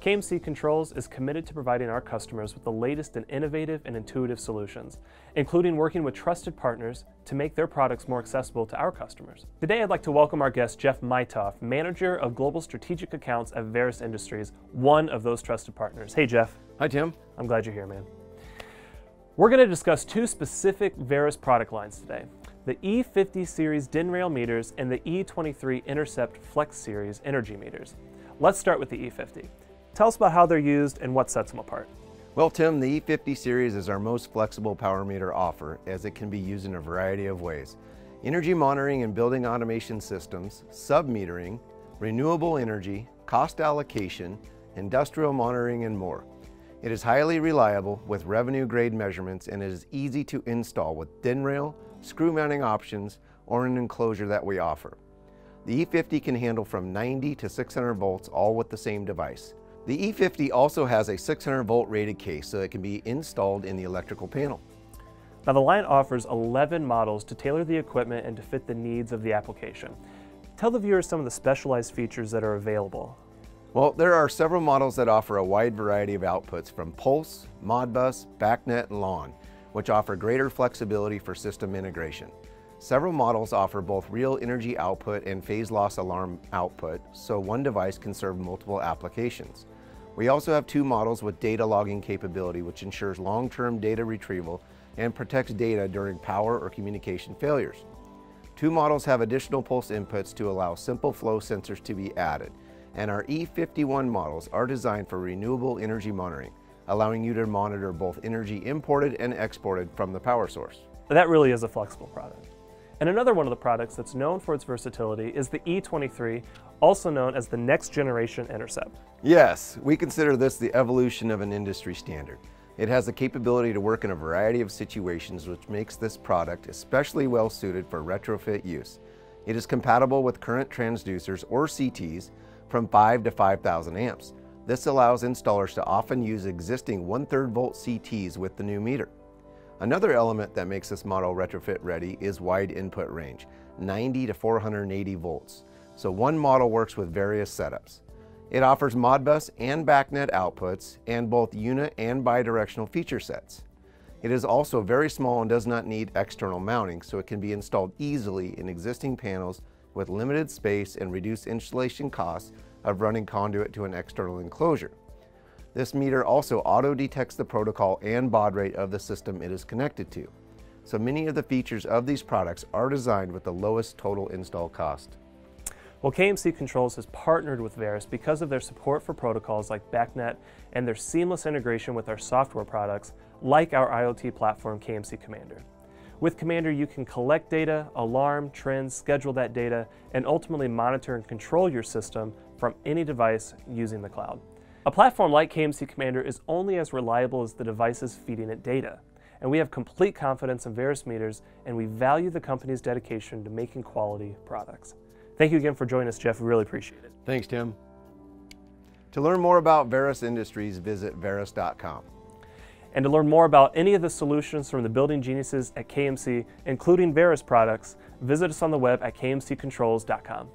KMC Controls is committed to providing our customers with the latest in innovative and intuitive solutions, including working with trusted partners to make their products more accessible to our customers. Today, I'd like to welcome our guest, Jeff Meithof, Manager of Global Strategic Accounts at Veris Industries, one of those trusted partners. Hey, Jeff. Hi, Tim. I'm glad you're here, man. We're going to discuss two specific Veris product lines today the E50 series DIN rail meters and the E23 Enercept Flex series energy meters. Let's start with the E50. Tell us about how they're used and what sets them apart. Well, Tim, the E50 series is our most flexible power meter offer as it can be used in a variety of ways. Energy monitoring and building automation systems, sub-metering, renewable energy, cost allocation, industrial monitoring, and more. It is highly reliable with revenue grade measurements and it is easy to install with DIN rail, screw mounting options, or an enclosure that we offer. The E50 can handle from 90 to 600 volts all with the same device. The E50 also has a 600 volt rated case so it can be installed in the electrical panel. Now the line offers 11 models to tailor the equipment and to fit the needs of the application. Tell the viewers some of the specialized features that are available. Well, there are several models that offer a wide variety of outputs from Pulse, Modbus, BACnet, and LAN, which offer greater flexibility for system integration. Several models offer both real energy output and phase loss alarm output, so one device can serve multiple applications. We also have two models with data logging capability, which ensures long-term data retrieval and protects data during power or communication failures. Two models have additional pulse inputs to allow simple flow sensors to be added, and our E51 models are designed for renewable energy monitoring, allowing you to monitor both energy imported and exported from the power source. That really is a flexible product. And another one of the products that's known for its versatility is the E23, also known as the next generation Enercept. Yes, we consider this the evolution of an industry standard. It has the capability to work in a variety of situations which makes this product especially well suited for retrofit use. It is compatible with current transducers or CTs from 5 to 5000 amps. This allows installers to often use existing 1 3 volt CTs with the new meter. Another element that makes this model retrofit ready is wide input range, 90 to 480 volts. So one model works with various setups. It offers Modbus and BACnet outputs and both unit and bidirectional feature sets. It is also very small and does not need external mounting, so it can be installed easily in existing panels with limited space and reduced installation costs of running conduit to an external enclosure. This meter also auto-detects the protocol and baud rate of the system it is connected to. So many of the features of these products are designed with the lowest total install cost. Well, KMC Controls has partnered with Veris because of their support for protocols like BACnet and their seamless integration with our software products like our IoT platform KMC Commander. With Commander, you can collect data, alarm, trends, schedule that data, and ultimately monitor and control your system from any device using the cloud. A platform like KMC Commander is only as reliable as the devices feeding it data. And we have complete confidence in Veris Meters, and we value the company's dedication to making quality products. Thank you again for joining us, Jeff. We really appreciate it. Thanks, Tim. To learn more about Veris Industries, visit veris.com. And to learn more about any of the solutions from the building geniuses at KMC, including Veris products, visit us on the web at kmccontrols.com.